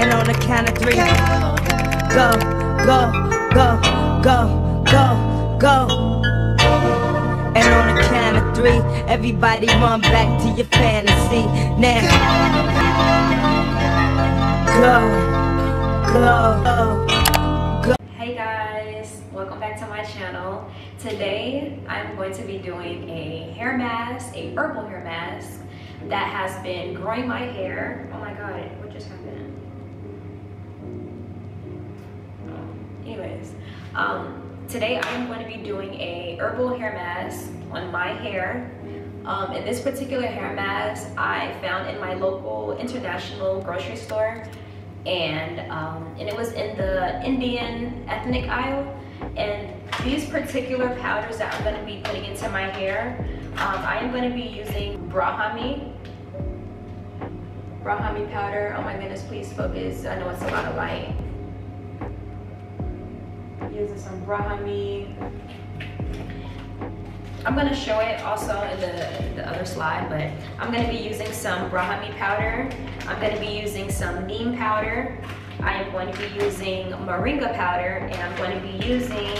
And on the count of three, go, go, go, go, go, go. And on the count of three, everybody run back to your fantasy. Now, go, go, go. Hey guys, welcome back to my channel. Today I'm going to be doing a hair mask, a herbal hair mask that has been growing my hair. Oh my god, what just happened? Anyways, um, today I'm going to be doing a herbal hair mask on my hair. Um, and this particular hair mask I found in my local international grocery store and um, and it was in the Indian ethnic aisle. And these particular powders that I'm going to be putting into my hair um, I am going to be using Brahmi Brahmi powder. Oh my goodness please focus. I know it's a lot of light using some Brahmi I'm gonna show it also in the, the other slide, but I'm gonna be using some Brahmi powder. I'm gonna be using some neem powder. I am going to be using moringa powder, and I'm going to be using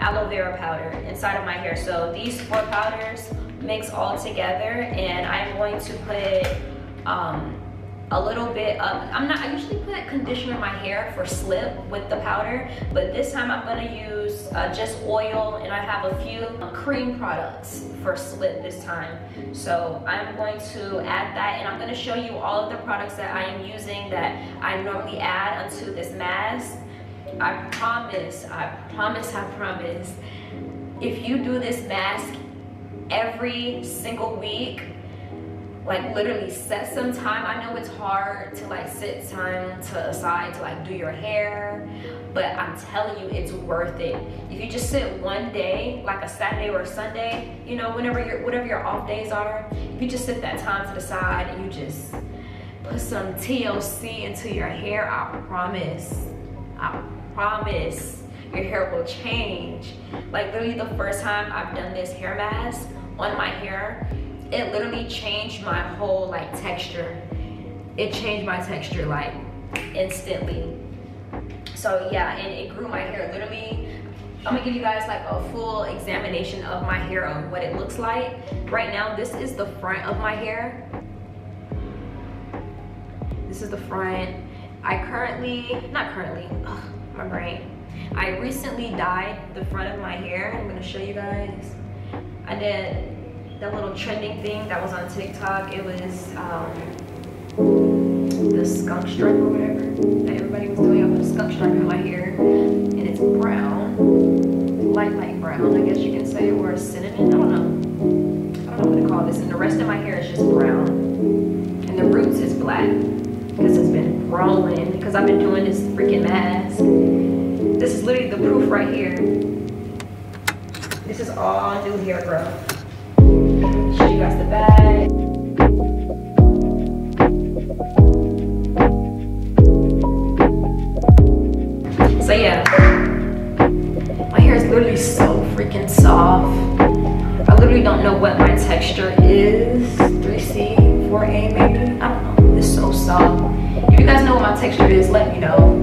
aloe vera powder inside of my hair. So these four powders mix all together, and I'm going to put um, a little bit of, I'm not, I usually put conditioner in my hair for slip with the powder, but this time I'm gonna use uh, just oil and I have a few cream products for slip this time. So I'm going to add that and I'm gonna show you all of the products that I am using that I normally add onto this mask. I promise, I promise, I promise, if you do this mask every single week, like literally set some time. I know it's hard to like sit time to aside to like do your hair, but I'm telling you, it's worth it. If you just sit one day, like a Saturday or a Sunday, you know, whenever your whatever your off days are, if you just sit that time to the side and you just put some TLC into your hair, I promise, I promise your hair will change. Like literally the first time I've done this hair mask on my hair, it literally changed my whole like texture. It changed my texture like instantly. So yeah, and it grew my hair literally. I'm gonna give you guys like a full examination of my hair of what it looks like. Right now, this is the front of my hair. This is the front. I currently, not currently, ugh, my brain. I recently dyed the front of my hair. I'm gonna show you guys. I did that little trending thing that was on TikTok. It was um, the skunk stripe or whatever that everybody was doing. I put a skunk stripe in my hair, and it's brown, light light brown, I guess you can say, or a cinnamon. I don't know. I don't know what to call this. And the rest of my hair is just brown, and the roots is black because it's been growing. Because I've been doing this freaking mask. This is literally the proof right here. This is all new hair growth So yeah, my hair is literally so freaking soft. I literally don't know what my texture is. 3C, 4A maybe, I don't know. It's so soft. If you guys know what my texture is, let me know.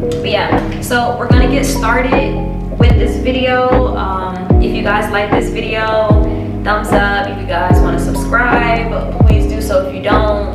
But yeah, so we're gonna get started with this video. Um, if you guys like this video, thumbs up. If you guys want to subscribe, please do so if you don't.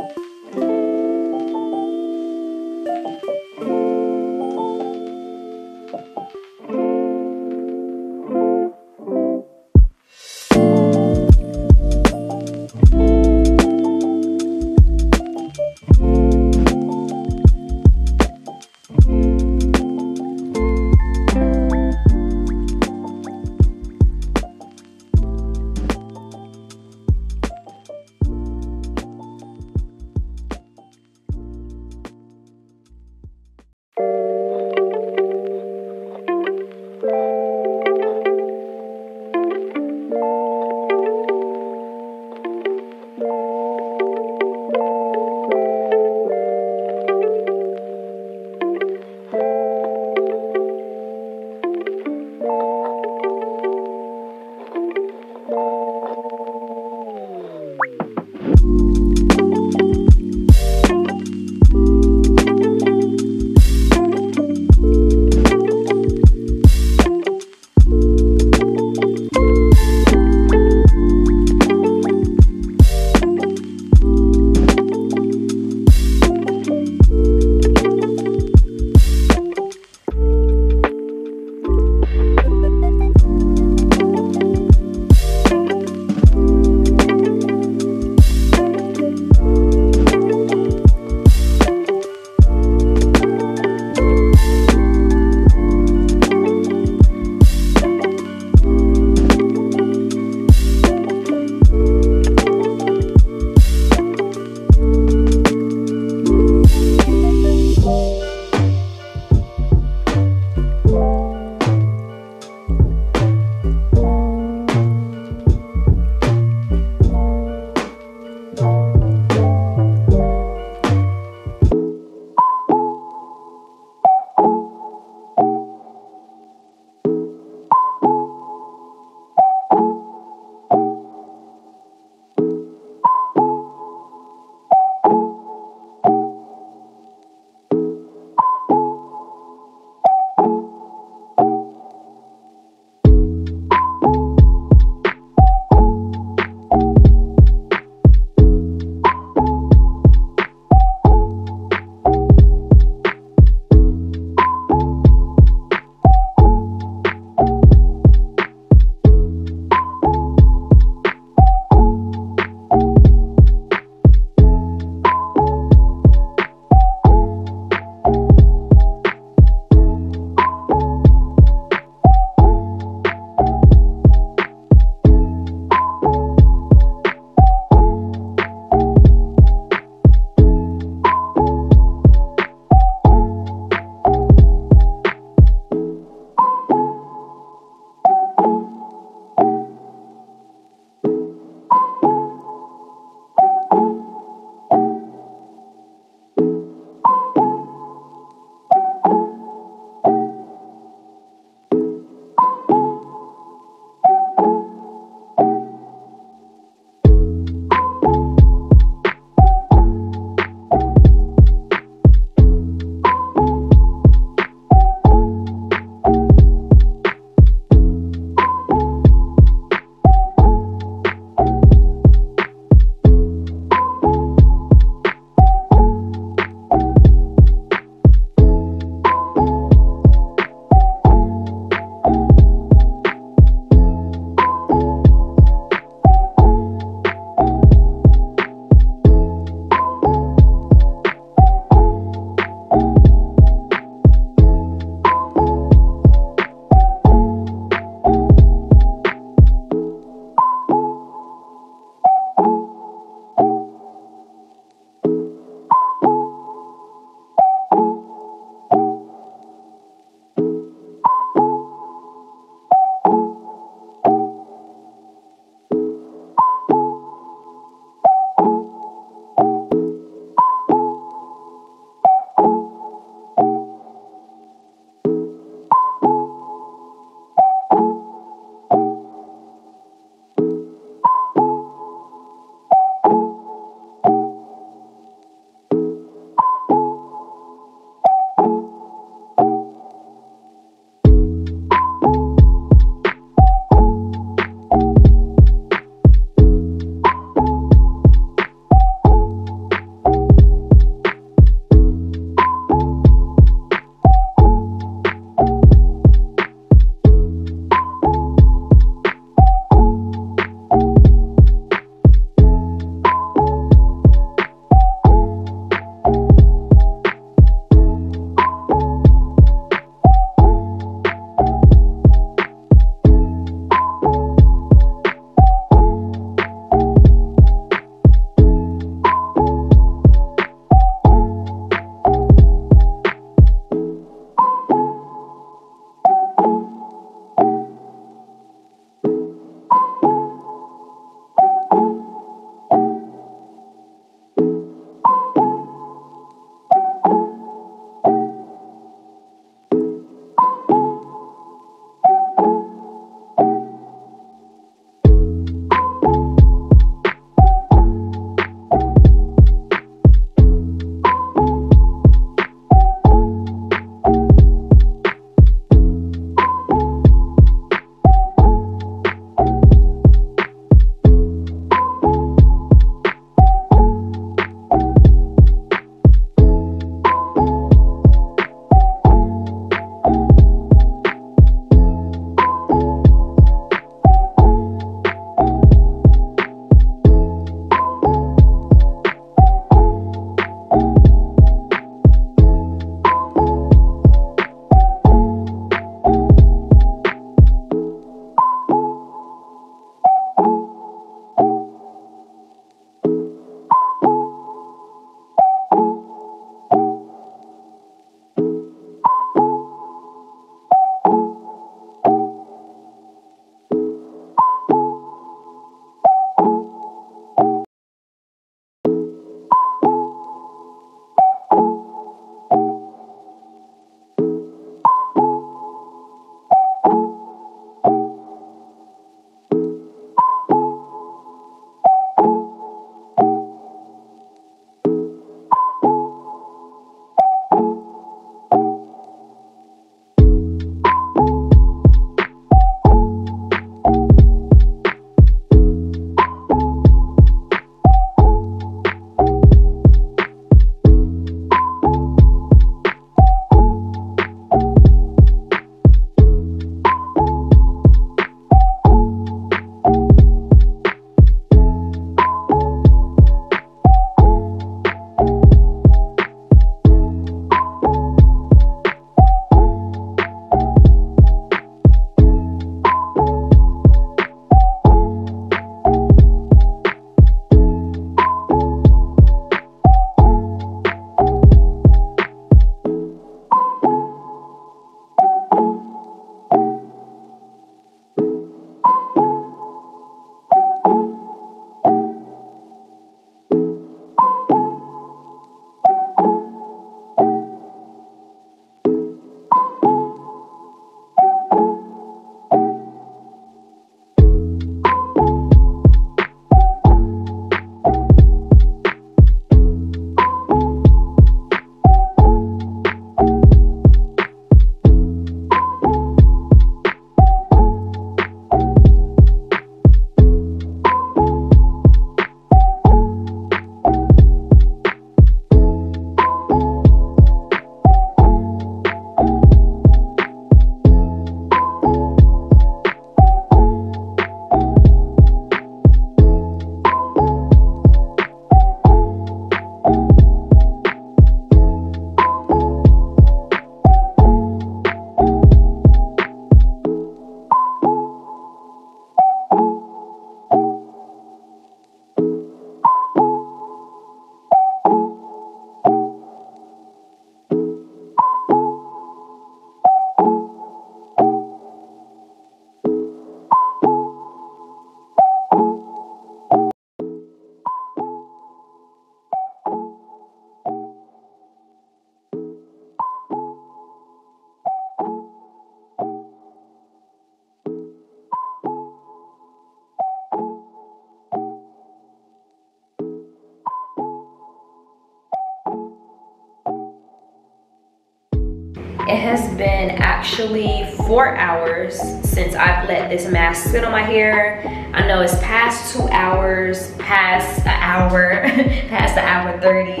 Actually four hours since I've let this mask sit on my hair. I know it's past two hours, past an hour, past an hour 30.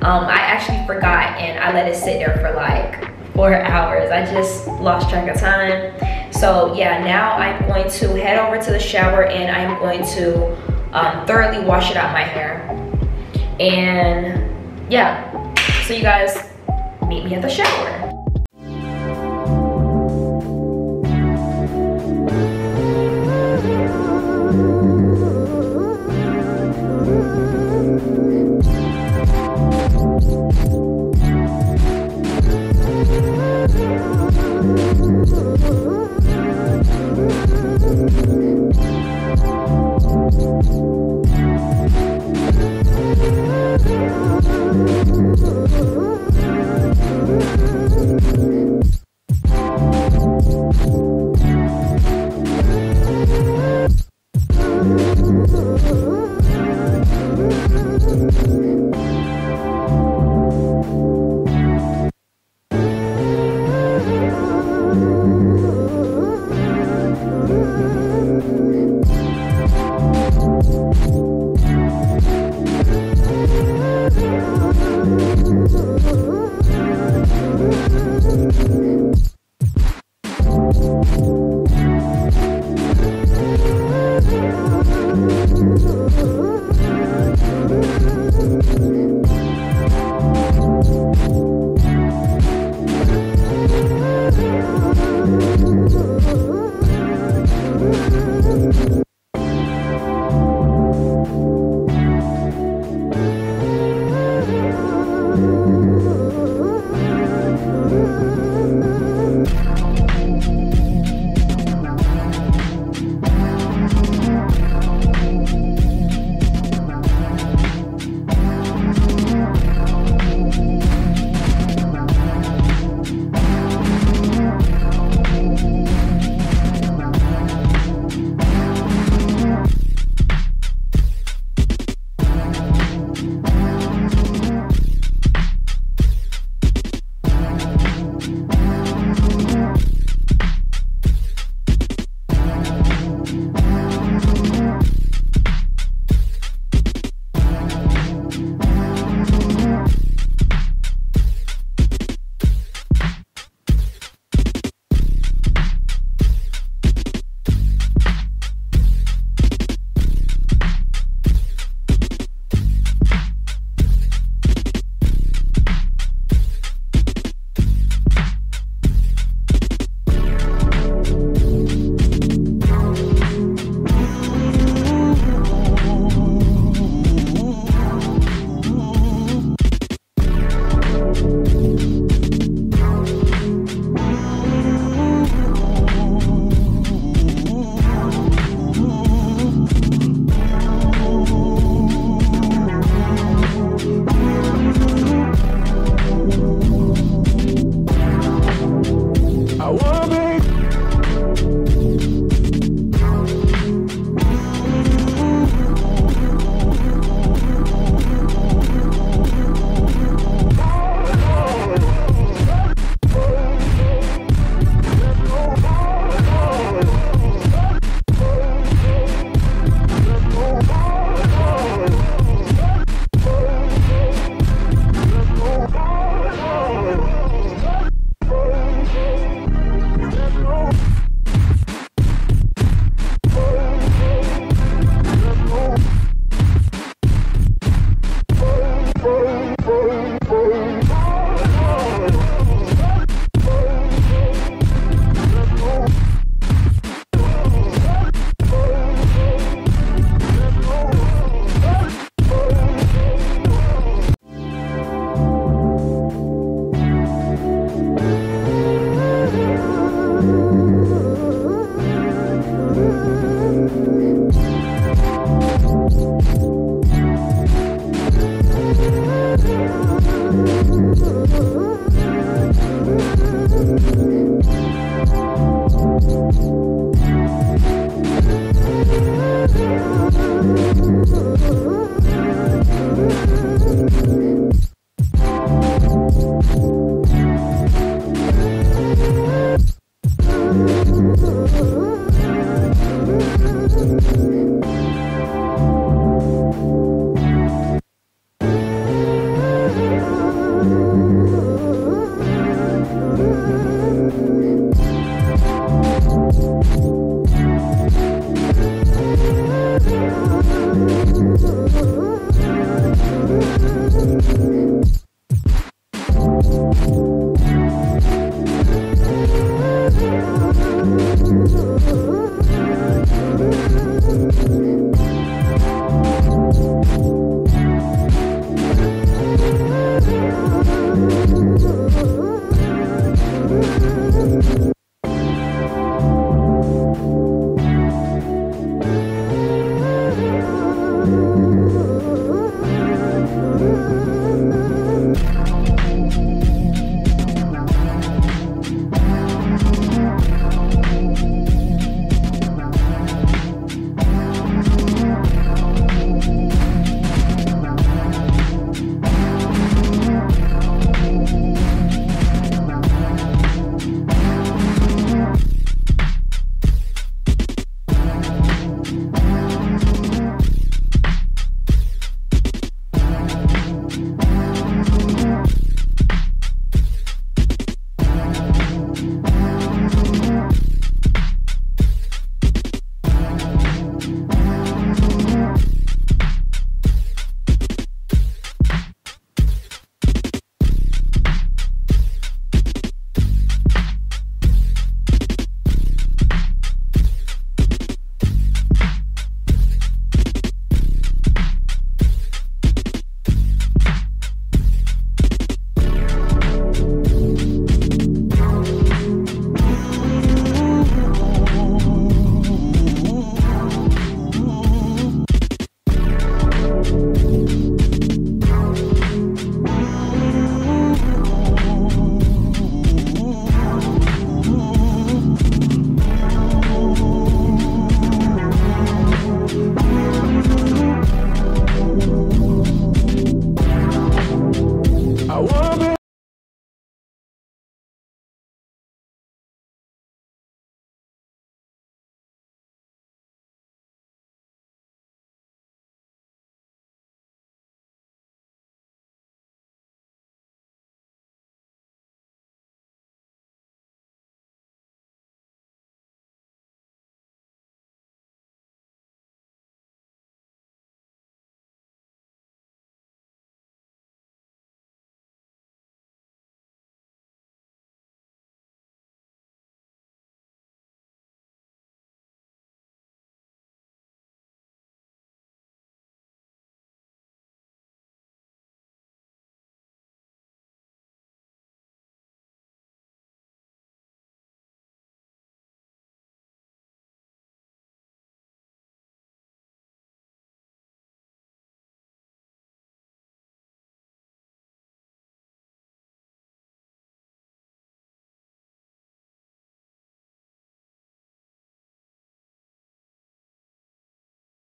Um, I actually forgot and I let it sit there for like four hours. I just lost track of time. So yeah, now I'm going to head over to the shower and I'm going to um, thoroughly wash it out my hair. And yeah, so you guys meet me at the shower.